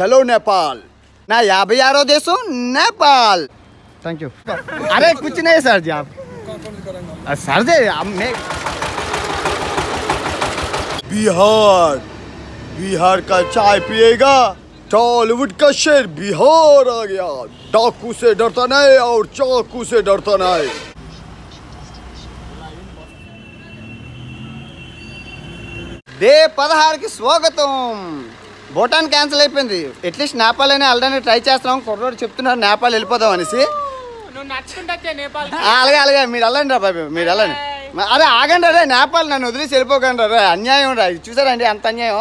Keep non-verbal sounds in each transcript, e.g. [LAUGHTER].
चलो नेपाल। ना यहाँ भी आ यारो देशो नेपाल। थैंक यू अरे कुछ नहीं सर जी आप। सर जी हमने बिहार बिहार का चाय पिएगा टॉलीवुड का शेर बिहार आ गया। डाकू से डरता नहीं और चाकू से डरता नहीं। दे पधार के स्वागतम। భూటాన్ క్యాన్సిల్ అయిపోయింది. అట్లీస్ట్ నేపాల్ అయినా వెళ్ళడానికి ట్రై చేస్తున్నాం. కుర్రోడు చెప్తున్నారు నేపాల్ వెళ్ళిపోదాం అనేసి. అలాగే అలాగే. మీరు వెళ్ళండి రా బాబు. మీరు వెళ్ళండి. అరే ఆగండి అరే నేపాల్ నన్ను వదిలేసి వెళ్ళిపోకండి రే. అన్యాయం రా. చూసారండి అంత అన్యాయం?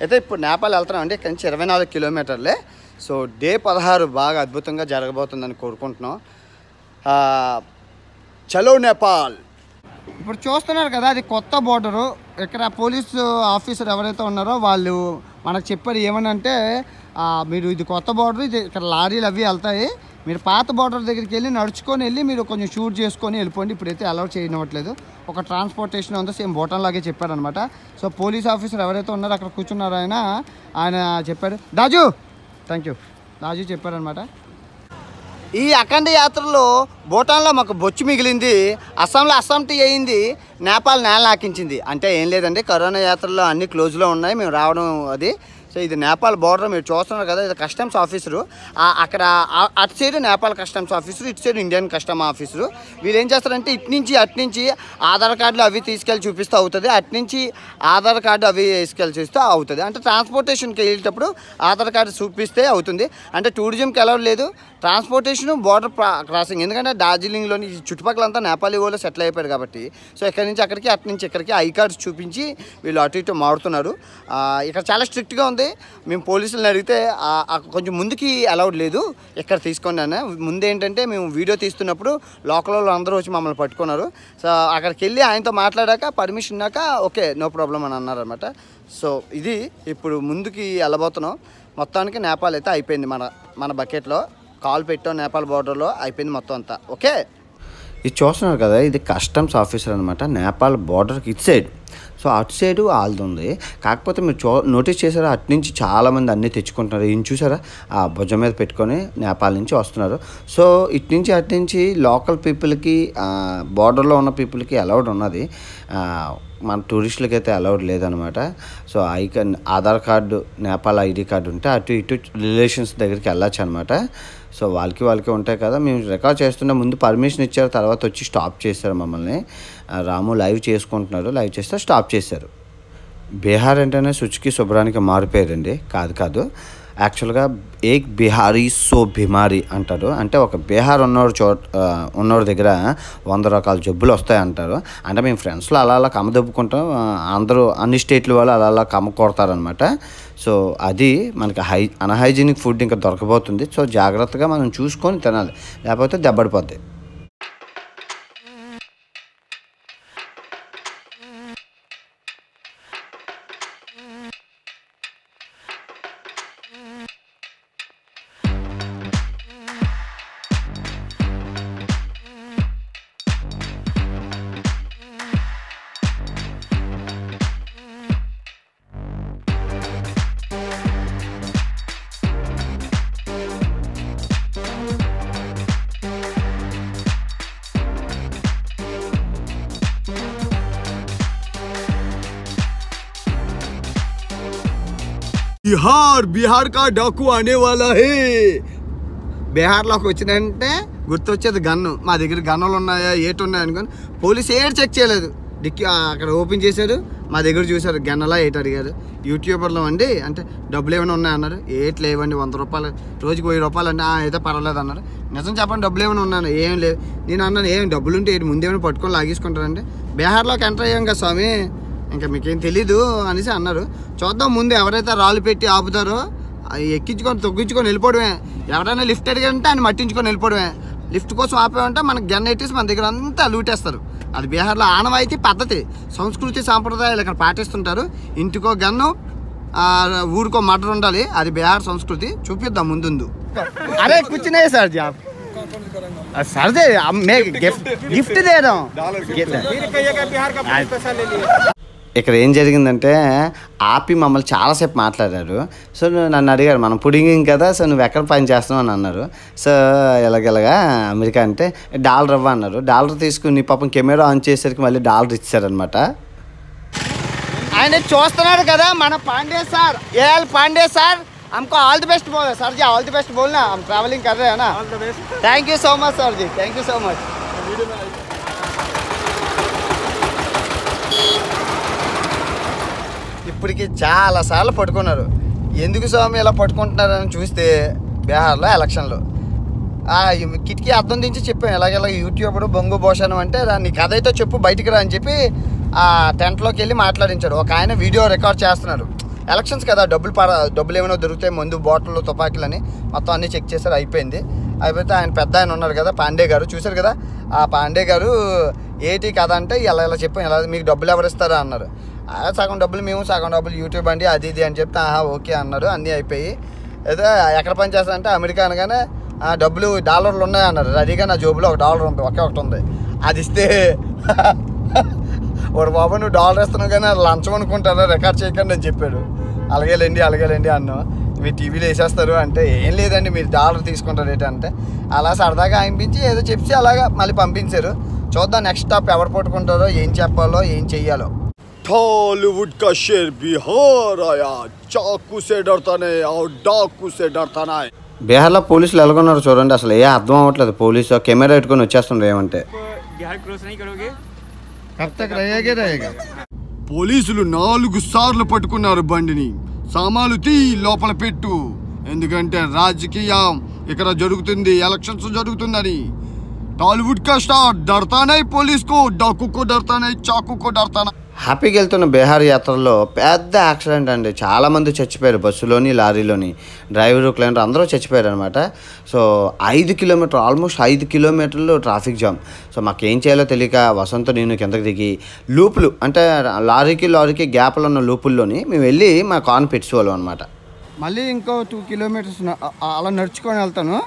అయితే ఇప్పుడు నేపాల్ వెళ్తున్నాం అండి. ఇక్కడి నుంచి ఇరవై నాలుగు కిలోమీటర్లే. సో డే పదహారు బాగా అద్భుతంగా జరగబోతుందని కోరుకుంటున్నాం. చలో నేపాల్. ఇప్పుడు చూస్తున్నారు కదా అది కొత్త బోర్డరు ఇక్కడ పోలీసు ఆఫీసర్ ఎవరైతే ఉన్నారో వాళ్ళు మనకు చెప్పారు ఏమనంటే మీరు ఇది కొత్త బోర్డర్ ఇది ఇక్కడ లారీలు అవి వెళ్తాయి. మీరు పాత బోర్డర్ దగ్గరికి వెళ్ళి నడుచుకొని వెళ్ళి మీరు కొంచెం షూట్ చేసుకొని వెళ్ళిపోండి. ఇప్పుడైతే అలౌ చేయనివ్వట్లేదు. ఒక ట్రాన్స్పోర్టేషన్ ఉందో సేమ్ బోటన్ లాగే చెప్పారనమాట సో పోలీస్ ఆఫీసర్ ఎవరైతే ఉన్నారో అక్కడ కూర్చున్నారో ఆయన ఆయన చెప్పాడు రాజు థ్యాంక్ యూ రాజు చెప్పారనమాట ఈ అఖండ యాత్రలో భూటాన్లో మాకు బొచ్చు మిగిలింది అస్సాంలో అస్సాం టీ అయింది నేపాల్ నేల నాకించింది. అంటే ఏం లేదండి కరోనా యాత్రలో అన్ని క్లోజ్లో ఉన్నాయి మేము రావడం అది. సో ఇది నేపాల్ బోర్డర్ మీరు చూస్తున్నారు కదా ఇది కస్టమ్స్ ఆఫీసరు. అక్కడ అటు సైడ్ నేపాల్ కస్టమ్స్ ఆఫీసరు ఇటు సైడ్ ఇండియన్ కస్టమ్ ఆఫీసరు. వీళ్ళు ఏం చేస్తారంటే ఇటు నుంచి అటు నుంచి ఆధార్ కార్డులు అవి తీసుకెళ్ళి చూపిస్తూ అవుతుంది అటు నుంచి ఆధార్ కార్డు అవి తీసుకెళ్ళి చూస్తే అవుతుంది. అంటే ట్రాన్స్పోర్టేషన్కి వెళ్ళేటప్పుడు ఆధార్ కార్డు చూపిస్తే అవుతుంది. అంటే టూరిజంకి ఎలా లేదు ట్రాన్స్పోర్టేషన్ బోర్డర్ క్రాసింగ్. ఎందుకంటే డార్జిలింగ్లోని ఈ చుట్టుపక్కలంతా నేపాలీ వాళ్ళు సెటిల్ అయిపోయారు కాబట్టి. సో ఇక్కడి నుంచి అక్కడికి అటు నుంచి ఇక్కడికి ఐ కార్డ్స్ చూపించి వీళ్ళు అటు ఇటు మారుతున్నారు. ఇక్కడ చాలా స్ట్రిక్ట్గా ఉంది. మేము పోలీసులను అడిగితే కొంచెం ముందుకి అలౌడ్ లేదు. ఇక్కడ తీసుకోండి అన్న. ముందు ఏంటంటే మేము వీడియో తీస్తున్నప్పుడు లోకల్ వాళ్ళు అందరూ వచ్చి మమ్మల్ని పట్టుకున్నారు. సో అక్కడికి వెళ్ళి ఆయనతో మాట్లాడాక పర్మిషన్ ఉన్నాక ఓకే నో ప్రాబ్లం అని అన్నారనమాట సో ఇది ఇప్పుడు ముందుకి వెళ్ళబోతున్నాం. మొత్తానికి నేపాల్ అయితే అయిపోయింది మన మన బకెట్లో. కాల్ పెట్టాం నేపాల్ బార్డర్లో అయిపోయింది మొత్తం అంతా. ఓకే? ఇది చూస్తున్నారు కదా ఇది కస్టమ్స్ ఆఫీసర్ అనమాట నేపాల్ బార్డర్కి ఇటు సైడ్. సో అటు సైడ్ ఆల్దుంది కాకపోతే మీరు చూ నోటీస్ చేశారా? అటు నుంచి చాలామంది అన్నీ తెచ్చుకుంటున్నారు. ఈయన చూసారా ఆ భుజం మీద పెట్టుకొని నేపాల్ నుంచి వస్తున్నారు. సో ఇటు నుంచి అటు నుంచి లోకల్ పీపుల్కి బార్డర్లో ఉన్న పీపుల్కి అలౌడ్ ఉన్నది. మన టూరిస్టులకి అయితే అలౌడ్ లేదనమాట so I Aadhaar card Nepal ID card ఉంటే అటు ఇటు రిలేషన్స్ దగ్గరికి వెళ్ళచ్చు అనమాట సో వాళ్ళకి వాళ్ళకి ఉంటాయి కదా. మేము రికార్డ్ చేస్తున్న ముందు పర్మిషన్ ఇచ్చారు తర్వాత వచ్చి స్టాప్ చేశారు మమ్మల్ని. రాము లైవ్ చేసుకుంటున్నారు లైవ్ చేస్తే స్టాప్ చేశారు. బీహార్ అంటేనే శుచికి శుభ్రానికి మారిపోయారండి కాదు కాదు. యాక్చువల్గా ఏక్ బిహారీ సో బిమారీ అంటారు. అంటే ఒక బీహార్ ఉన్నోడు చోట ఆ, ఉన్నోడి దగ్గర వంద రకాల జబ్బులు వస్తాయి అంటారు. అంటే మేము ఫ్రెండ్స్లో అలా అలా కమ్మదొబ్బుకుంటాం. అందరూ అన్ని స్టేట్ల వాళ్ళు అలా అలా కమ్మ కొడతారనమాట సో అది మనకి హై అన్హైజీనిక్ ఫుడ్ ఇంకా దొరకబోతుంది. సో జాగ్రత్తగా మనం చూసుకొని తినాలి. లేకపోతే దెబ్బడిపోద్ది బిహార్ బిహార్ కా డాకు అనే వాళ్ళ హే బీహార్లోకి వచ్చినంటే గుర్తొచ్చేది గన్ను మా దగ్గర గన్నులు ఉన్నాయా ఏటి ఉన్నాయా అనుకొని పోలీస్ ఏడు చెక్ చేయలేదు. డిక్కి అక్కడ ఓపెన్ చేశారు. మా దగ్గర చూశారు గన్నలా ఏటి అడిగారు. యూట్యూబర్లో అండి అంటే డబ్బులు ఏమైనా ఉన్నాయన్నారు ఏటి లేవండి వంద రూపాయలు రోజుకి వెయ్యి రూపాయలు అంటే "ఆ, అయితే పర్వాలేదు అన్నారు. నిజం చెప్పండి డబ్బులు ఏమైనా ఉన్నాను ఏం లేవు. నేను అన్నాను ఏం డబ్బులు ఉంటే ఏంటి ముందేమైనా పట్టుకొని లాగేసుకుంటారండి బీహార్లోకి ఎంటర్ అయ్యాం కదా స్వామి. ఇంకా మీకేం తెలీదు అనేసి అన్నారు. చూద్దాం ముందు ఎవరైతే రాళ్ళు పెట్టి ఆపుతారో ఎక్కించుకొని తొగ్గించుకొని వెళ్ళిపోవడమే. ఎవరైనా లిఫ్ట్ అడిగంటే ఆయన మట్టించుకొని వెళ్ళిపోవడమే. లిఫ్ట్ కోసం ఆపేమంటే మనకి గన్న ఎట్టేసి మన దగ్గర అంతా లూటేస్తారు. అది బీహార్లో ఆనవాయితీ పద్ధతి. సంస్కృతి సాంప్రదాయాలు ఇక్కడ పాటిస్తుంటారు. ఇంటికో గన్ను ఊరికో మటర్ ఉండాలి. అది బీహార్ సంస్కృతి. చూపిద్దాం ముందుందు. అరే కూర్చునే సార్ జాబ్. సరే మే గిఫ్ట్ గిఫ్ట్ దేదాం गिफ्ट दे रहा हूँ फिर कहिएगा बिहार का पुलिस पैसा ले लिया ఇక్కడ ఏం జరిగిందంటే ఆపి మమ్మల్ని చాలాసేపు మాట్లాడారు సో నన్ను అడిగారు మనం పుడింగ్ కదా సో నువ్వు ఎక్కడ పని చేస్తున్నావు అని అన్నారు సో ఇలాగెలాగా అమెరికా అంటే డాలర్ ఇవ్వ అన్నారు డాలర్ తీసుకుని పాపం కెమెరా ఆన్ చేసేసరికి మళ్ళీ డాలర్ ఇచ్చారనమాట ఆయన చూస్తున్నాడు కదా మన Pandey sir AL Pandey sir हमको ऑल द बेस्ट बोल sir ji all the best बोलना हम ट्रैवलिंग कर रहे हैं ना thank you so much sir ji thank you so much ఇప్పటికి చాలా సార్లు పట్టుకున్నారు. ఎందుకు స్వామి ఇలా పట్టుకుంటున్నారని చూస్తే బీహార్లో ఎలక్షన్లో. ఆ, కిటికీ అర్థం దించి చెప్పాం ఎలాగెలా యూట్యూబర్ బొంగు భోషణం అంటే రా నీ కథ అయితే చెప్పు బయటికి రా అని చెప్పి ఆ టెంట్లోకి వెళ్ళి మాట్లాడించాడు. ఒక ఆయన వీడియో రికార్డ్ చేస్తున్నారు. ఎలక్షన్స్ కదా డబ్బులు పడ డబ్బులు ఏమైనా దొరుకుతాయి మందు బాటిల్ తుపాకీలు అని మొత్తం అన్నీ చెక్ చేశారు అయిపోయింది. అయిపోతే ఆయన పెద్ద ఆయన ఉన్నారు కదా పాండే గారు చూశారు కదా. ఆ పాండే గారు ఏటి కథ అంటే ఇలా ఇలా చెప్పాం ఇలా మీకు డబ్బులు ఎవరు ఇస్తారా అన్నారు. సగం డబ్బులు మేము సగం డబ్బులు యూట్యూబ్ అండి అది ఇది అని చెప్తే ఆహా ఓకే అన్నారు అన్నీ అయిపోయి. అయితే ఎక్కడ పని చేస్తానంటే అమెరికా అనగానే "ఆ, డబ్బులు డాలర్లు ఉన్నాయి అన్నారు. రెడీగా నా జోబులో ఒక డాలర్ ఉంది ఒకే ఒకటి ఉంది. అది ఇస్తే [LAUGHS] వాడు బాబు నువ్వు డాలర్ ఇస్తున్నావు కానీ అది లంచం అనుకుంటారా రికార్డ్ చేయకండి అని చెప్పాడు. అలాగేలేండి అలాగేలేండి అన్నా మీరు టీవీలో వేసేస్తారు అంటే ఏం లేదండి మీరు డాలర్ తీసుకుంటారు ఏంటంటే అలా సరదాగా అనిపించి ఏదో చెప్పి అలాగా మళ్ళీ పంపించారు. చూద్దాం నెక్స్ట్ స్టాప్ ఎవరు పట్టుకుంటారో ఏం చెప్పాలో ఏం చెయ్యాలో टॉलीवुड का शेर बिहार आया चाकू से डरता नहीं और डाकू से डरता नहीं బీహార్లో పోలీసులు ఎలాగొన్నారు చూడండి అసలు ఏ అర్థం అవ్వట్లేదు పోలీసు కెమెరా పెట్టుకొని వచ్చేస్తుండ్రు ఏమంటే बिहार क्रॉस नहीं करोगे పోలీసులు నాలుగు సార్లు పట్టుకున్నారు బండిని సామాన్లు తీ లోపల పెట్టు ఎందుకంటే రాజకీయం ఇక్కడ జరుగుతుంది ఎలక్షన్స్ జరుగుతుందని టాలీవుడ్ కా స్టార్ డర్తానే పోలీస్ కో డాకు కో డర్తానే చాకు కో డర్తానా. హ్యాపీగా వెళ్తున్న బీహార్ యాత్రలో పెద్ద యాక్సిడెంట్ అండి. చాలామంది చచ్చిపోయారు బస్సులోని లారీలోని. డ్రైవరు క్లైంటర్ అందరూ చచ్చిపోయారు అనమాట సో ఐదు కిలోమీటర్ ఆల్మోస్ట్ ఐదు కిలోమీటర్లు ట్రాఫిక్ జామ్. సో మాకు ఏం చేయాలో తెలియక వసంత నేను కిందకి దిగి లూపులు అంటే లారీకి లారీకి గ్యాప్లో ఉన్న లూపుల్లోని మేము వెళ్ళి మా కాన్ పెట్టుకోవాలి అనమాట మళ్ళీ ఇంకో టూ కిలోమీటర్స్ అలా నడుచుకొని వెళ్తాను.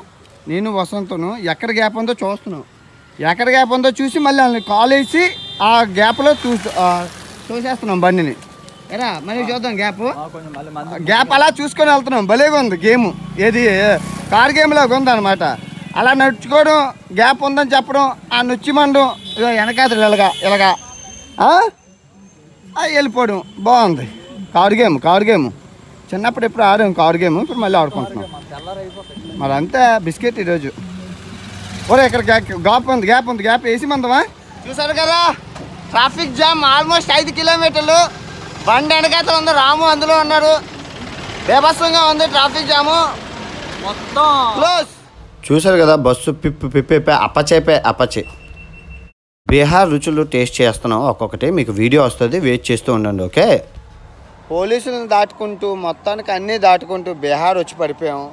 నేను వసంతను ఎక్కడ గ్యాప్ ఉందో చూస్తున్నాను. ఎక్కడ గ్యాప్ ఉందో చూసి మళ్ళీ వాళ్ళని కాల్ వేసి ఆ గ్యాప్లో చూ చూసేస్తున్నాం బండిని. ఎరా మళ్ళీ చూద్దాం గ్యాప్. గ్యాప్ అలా చూసుకొని వెళ్తున్నాం. భలేగా ఉంది గేమ్. ఏది కార్ గేమ్ లాగా ఉంది అనమాట అలా నడుచుకోవడం గ్యాప్ ఉందని చెప్పడం ఆ నొచ్చి మండం ఇగో వెనకాతలు ఇలాగా ఇలాగా వెళ్ళిపోవడం బాగుంది. Car game car game. చిన్నప్పుడు ఎప్పుడు ఆడాం కారు గేమ్ ఇప్పుడు మళ్ళీ ఆడుకుంటున్నాం. మరి అంతే బిస్కెట్ ఈరోజు. ఒరే ఇక్కడ గ్యా- గ్యాప్ ఉంది గ్యాప్ ఉంది గ్యాప్ వేసి మందమా? చూసారు కదా? ట్రాఫిక్ జామ్ ఆల్మోస్ట్ ఐదు కిలోమీటర్లు. బండి వెనకాతలు ఉంది రాము అందులో ఉన్నారు బేభత్సంగా ఉంది ట్రాఫిక్ జాము. మొత్తం క్లోజ్. చూసారు కదా బస్సు పిప్పి పిప్పి అప్పచేపే అప్పచే బీహార్ రుచులు టేస్ట్ చేస్తున్నాం. ఒక్కొక్కటి మీకు వీడియో వస్తుంది వెయిట్ చేస్తూ ఉండండి ఓకే? పోలీసులను దాటుకుంటూ మొత్తానికి అన్నీ దాటుకుంటూ బీహార్ వచ్చి పడిపోయాం.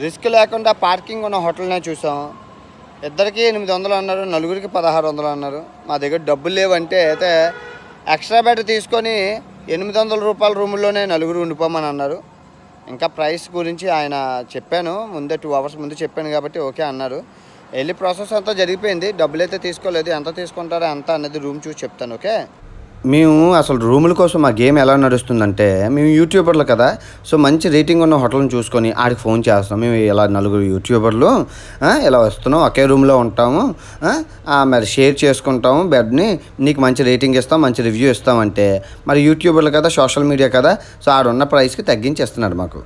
రిస్క్ లేకుండా పార్కింగ్ ఉన్న హోటల్నే చూసాం. ఇద్దరికి ఎనిమిది వందలు అన్నారు నలుగురికి పదహారు వందలు అన్నారు. మా దగ్గర డబ్బులు లేవంటే అయితే ఎక్స్ట్రా బెడ్ తీసుకొని ఎనిమిది వందల రూపాయల రూముల్లోనే నలుగురు ఉండిపోమని అన్నారు. ఇంకా ప్రైస్ గురించి ఆయన చెప్పాను. ముందే టూ అవర్స్ ముందు చెప్పాను కాబట్టి ఓకే అన్నారు. వెళ్ళి ప్రాసెస్ అంతా జరిగిపోయింది. డబ్బులు అయితే తీసుకోలేదు. ఎంత తీసుకుంటారో ఎంత అనేది రూమ్ చూసి చెప్తాను ఓకే? మేము అసలు రూముల కోసం మా గేమ్ ఎలా నడుస్తుందంటే మేము యూట్యూబర్లు కదా సో మంచి రేటింగ్ ఉన్న హోటల్ని చూసుకొని ఆడికి ఫోన్ చేస్తాం మేము ఇలా నలుగురు యూట్యూబర్లు ఇలా వస్తున్నాం ఒకే రూమ్లో ఉంటాము ఆ, మరి షేర్ చేసుకుంటాము బెడ్ని నీకు మంచి రేటింగ్ ఇస్తాం మంచి రివ్యూ ఇస్తామంటే మరి యూట్యూబర్లు కదా సోషల్ మీడియా కదా సో ఆడున్న ప్రైస్కి తగ్గించి ఇస్తున్నాడు మాకు.